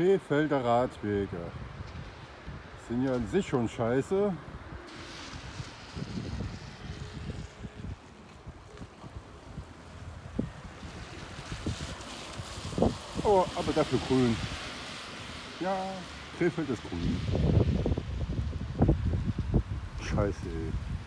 Krefelder Radwege. Sind ja an sich schon scheiße. Oh, aber dafür grün. Ja, Krefeld ist grün. Scheiße. Ey.